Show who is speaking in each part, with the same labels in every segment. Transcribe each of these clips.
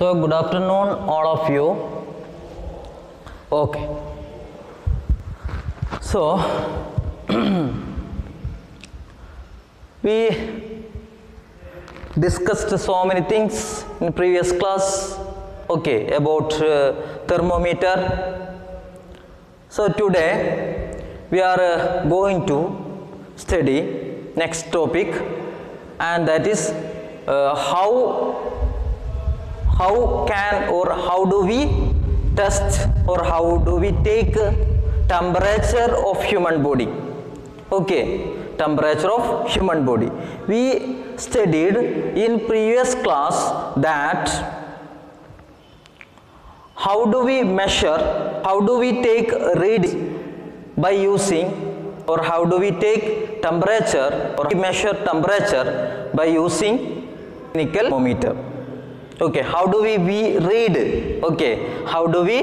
Speaker 1: So, good afternoon, all of you. Okay. So, we discussed so many things in previous class. Okay, about uh, thermometer. So, today we are uh, going to study next topic and that is uh, how how can or how do we test or how do we take temperature of human body? Okay temperature of human body. We studied in previous class that how do we measure how do we take read by using or how do we take temperature or measure temperature by using clinical thermometer okay how do we, we read? Okay how do we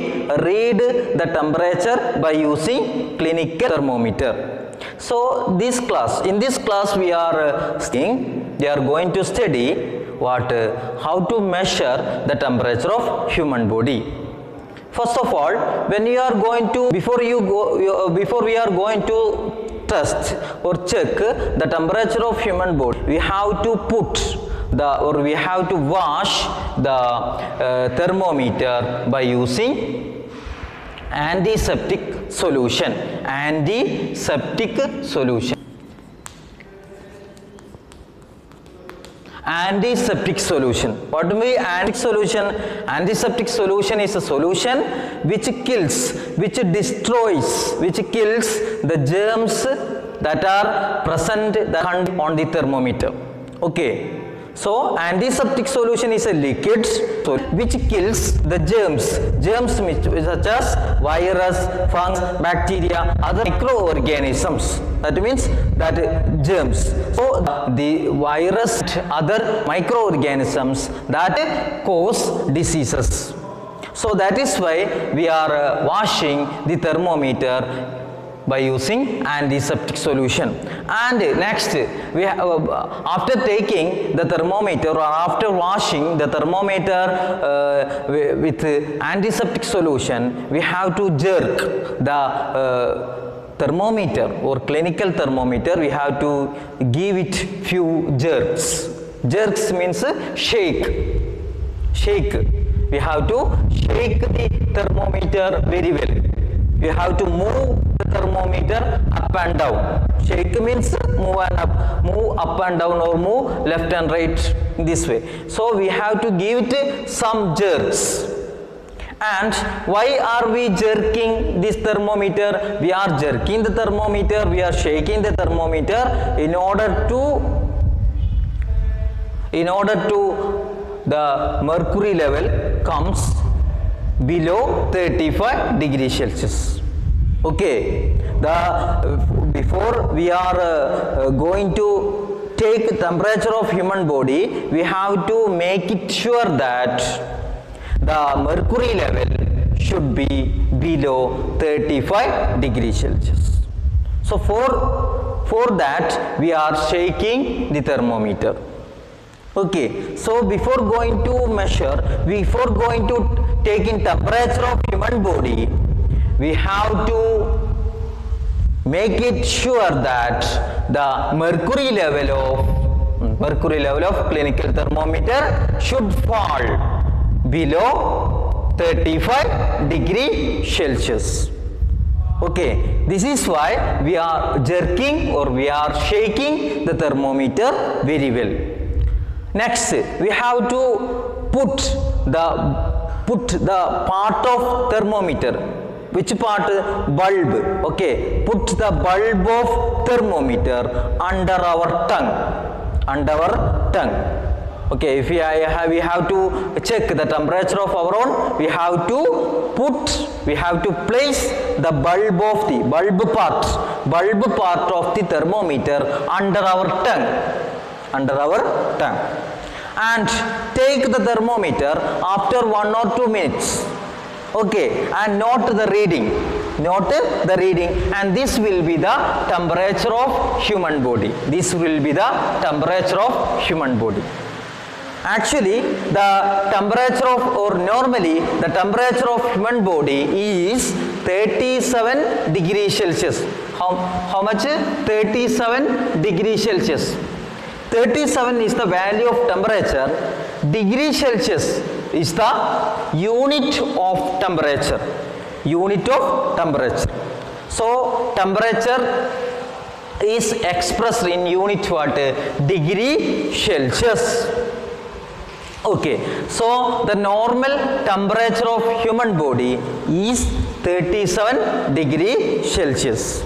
Speaker 1: read the temperature by using clinical thermometer? So this class in this class we are uh, studying they are going to study what uh, how to measure the temperature of human body. First of all when you are going to before you go uh, before we are going to test or check the temperature of human body we have to put the or we have to wash the uh, thermometer by using antiseptic solution. Antiseptic solution. Antiseptic solution. What do we antiseptic solution? Antiseptic solution is a solution which kills which destroys which kills the germs that are present on the thermometer. Okay so antiseptic solution is a liquid so which kills the germs. Germs which, such as virus fungus bacteria other microorganisms. That means that germs. So the virus other microorganisms that cause diseases. So that is why we are uh, washing the thermometer by using antiseptic solution. And next we have, uh, after taking the thermometer or after washing the thermometer uh, with antiseptic solution we have to jerk the uh, thermometer or clinical thermometer. We have to give it few jerks. Jerks means shake. Shake. We have to shake the thermometer very well we have to move the thermometer up and down. Shake means move and up move up and down or move left and right this way. So we have to give it some jerks. And why are we jerking this thermometer? We are jerking the thermometer we are shaking the thermometer in order to in order to the mercury level comes below 35 degree celsius. Okay. The before we are uh, going to take temperature of human body we have to make it sure that the mercury level should be below 35 degree celsius. So for for that we are shaking the thermometer. Okay. So before going to measure before going to take in temperature of human body we have to make it sure that the mercury level of mercury level of clinical thermometer should fall below 35 degree celsius. Okay this is why we are jerking or we are shaking the thermometer very well. Next we have to put the put the part of thermometer. Which part? Bulb. Okay. Put the bulb of thermometer under our tongue. Under our tongue. Okay. If we have we have to check the temperature of our own we have to put we have to place the bulb of the bulb part bulb part of the thermometer under our tongue. Under our tongue and take the thermometer after one or two minutes okay and note the reading note the reading and this will be the temperature of human body this will be the temperature of human body Actually, the temperature of or normally the temperature of human body is 37 degree Celsius. How, how much? 37 degree Celsius. 37 is the value of temperature. Degree Celsius is the unit of temperature. Unit of temperature. So, temperature is expressed in unit what? Degree Celsius. Okay, so the normal temperature of human body is 37 degree Celsius.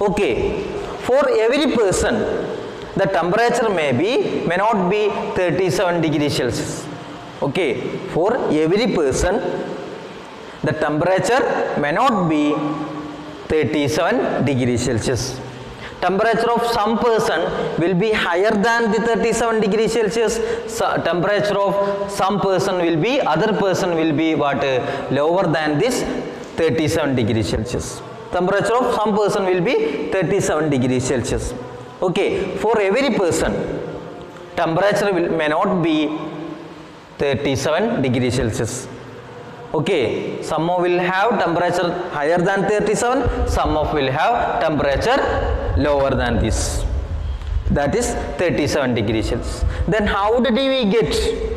Speaker 1: Okay, for every person, the temperature may be may not be 37 degree Celsius. Okay, for every person, the temperature may not be 37 degree Celsius. Temperature of some person will be higher than the 37 degree Celsius. So, temperature of some person will be, other person will be what? uh, Lower than this 37 degree Celsius. Temperature of some person will be 37 degree Celsius. Okay, for every person, temperature will, may not be 37 degree Celsius. Okay, some will have temperature higher than 37, some of will have temperature lower than this. That is 37 degrees Celsius. Then how did we get?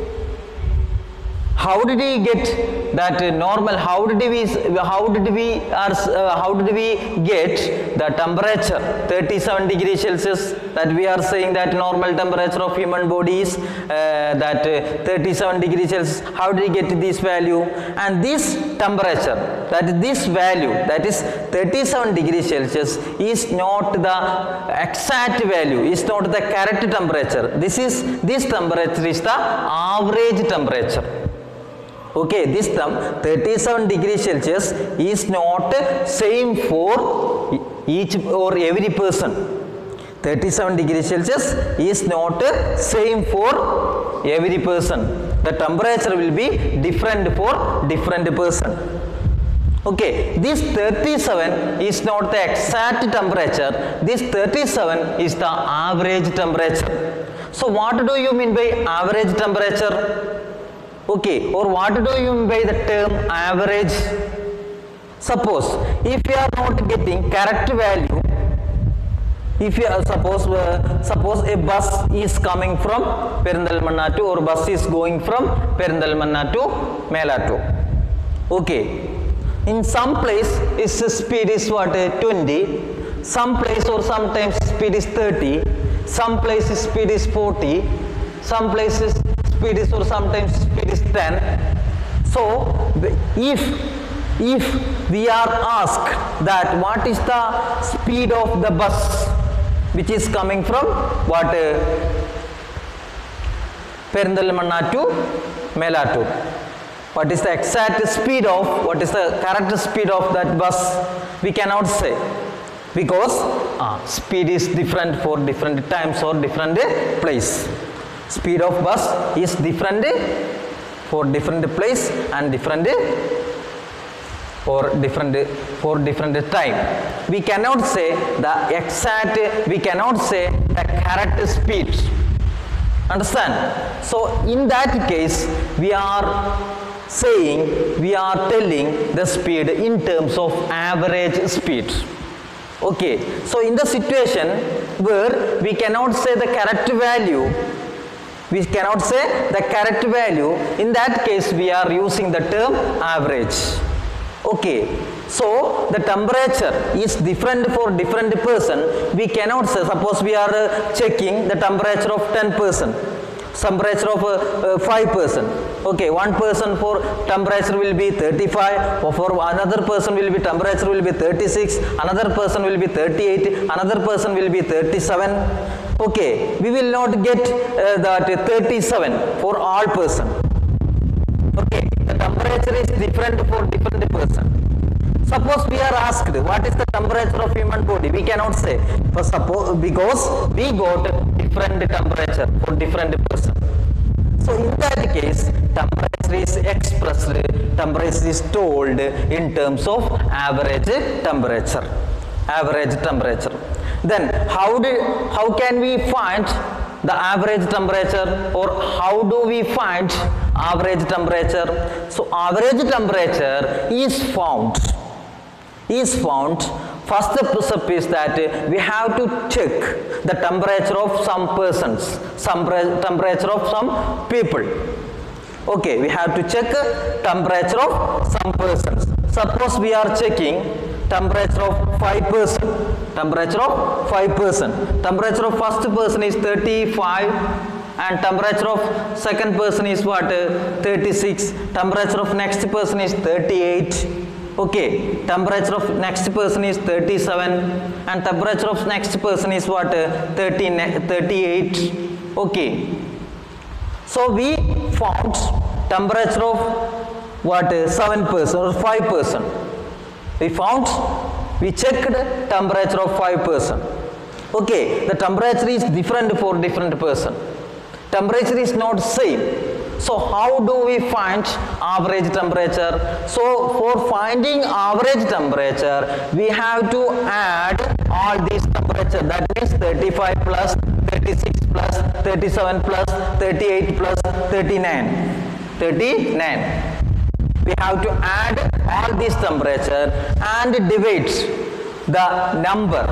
Speaker 1: How did we get that uh, normal? How did we? How did we? Are, uh, how did we get the temperature 37 degrees Celsius? That we are saying that normal temperature of human body is uh, that uh, 37 degrees Celsius. How did we get this value? And this temperature, that this value, that is 37 degrees Celsius, is not the exact value. Is not the correct temperature. This is this temperature is the average temperature. Okay, this term 37 degree Celsius is not same for each or every person. 37 degree Celsius is not same for every person. The temperature will be different for different person. Okay, this 37 is not the exact temperature. This 37 is the average temperature. So what do you mean by average temperature? Okay, or what do you mean by the term average? Suppose if you are not getting correct value, if you are suppose uh, suppose a bus is coming from Perinthalmanna to or bus is going from Perinthalmanna to Melatu. Okay, in some place its speed is what uh, 20, some place or sometimes speed is 30, some places speed is 40, some places speed is or sometimes speed is 10. So if if we are asked that what is the speed of the bus which is coming from what uh, to Melatu. What is the exact speed of, what is the correct speed of that bus? We cannot say because uh, speed is different for different times or different place. Speed of bus is different for different place and different for different for different time. We cannot say the exact, we cannot say the correct speed. Understand? So in that case, we are saying, we are telling the speed in terms of average speed. Okay, so in the situation where we cannot say the correct value, we cannot say the correct value, in that case we are using the term average. Okay, so the temperature is different for different person. We cannot say, suppose we are uh, checking the temperature of 10 person, temperature of uh, uh, 5 person. Okay, one person for temperature will be 35, for another person will be temperature will be 36, another person will be 38, another person will be 37. Okay, we will not get uh, that 37 for all person. Okay, the temperature is different for different person. Suppose we are asked what is the temperature of human body, we cannot say. For suppose because we got different temperature for different person. So in that case, temperature is expressed, temperature is told in terms of average temperature. Average temperature. Then how do how can we find the average temperature or how do we find average temperature? So average temperature is found is found. First step is that we have to check the temperature of some persons some temperature of some people. Okay we have to check temperature of some persons. Suppose we are checking temperature of 5 person temperature of 5 person temperature of first person is 35 and temperature of second person is what? uh, 36 temperature of next person is 38 okay. Temperature of next person is 37 and temperature of next person is what? uh, 30 38 okay. So we found temperature of what? uh, 7 person or 5 person we found we checked temperature of 5 person. Okay the temperature is different for different person. Temperature is not same. So how do we find average temperature? So for finding average temperature we have to add all these temperature. That means 35 plus 36 plus 37 plus 38 plus 39 39 we have to add all these temperature and divide the number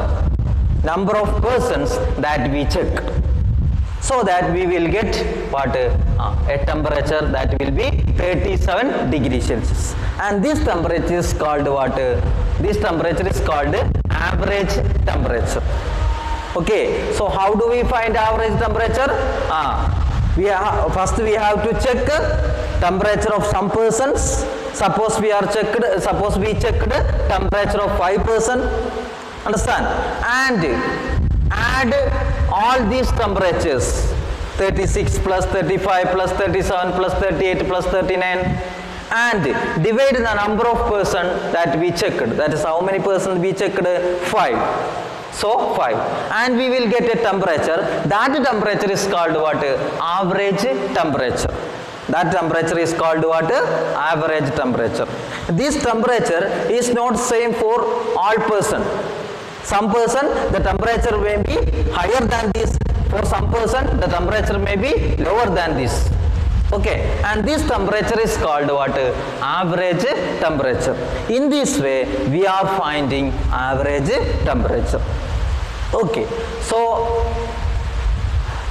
Speaker 1: number of persons that we check. So that we will get what uh, a temperature that will be 37 degree celsius. And this temperature is called what? Uh, this temperature is called average temperature. Okay so how do we find average temperature? Ah we have first we have to check temperature of some persons suppose we are checked suppose we checked temperature of 5 person understand? And add all these temperatures. 36 plus 35 plus 37 plus 38 plus 39 and divide the number of person that we checked. That is how many person we checked? 5 so 5 and we will get a temperature. That temperature is called what? Average temperature that temperature is called what? Average temperature. This temperature is not same for all person. Some person the temperature may be higher than this. For some person the temperature may be lower than this. Okay. And this temperature is called what? Average temperature. In this way we are finding average temperature. Okay. So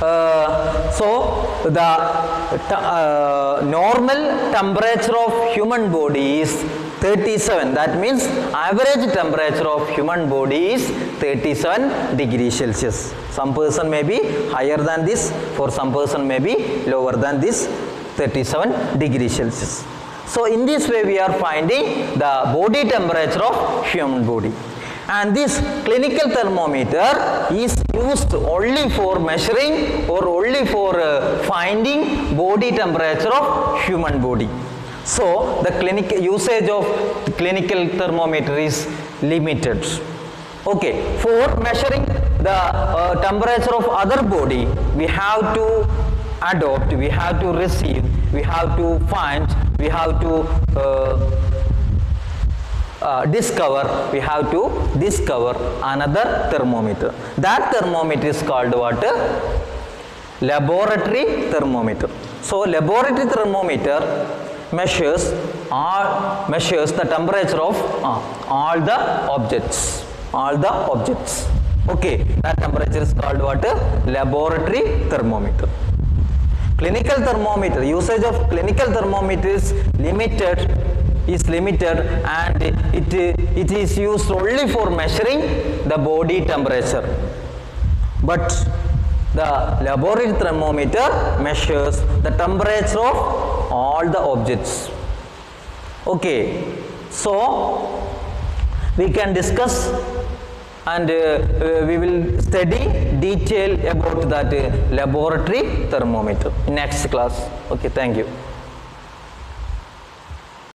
Speaker 1: uh, so the uh, normal temperature of human body is 37 that means average temperature of human body is 37 degree celsius. Some person may be higher than this for some person may be lower than this 37 degree celsius. So in this way we are finding the body temperature of human body and this clinical thermometer is used only for measuring or only for uh, finding body temperature of human body. So the clinic usage of the clinical thermometer is limited. Okay for measuring the uh, temperature of other body we have to adopt we have to receive we have to find we have to uh, uh, discover we have to discover another thermometer. That thermometer is called what? Laboratory thermometer. So laboratory thermometer measures all measures the temperature of uh, all the objects all the objects. Okay that temperature is called what? Laboratory thermometer. Clinical thermometer usage of clinical thermometer is limited is limited and it it is used only for measuring the body temperature. But the laboratory thermometer measures the temperature of all the objects. Okay so we can discuss and uh, we will study detail about that uh, laboratory thermometer. In next class. Okay thank you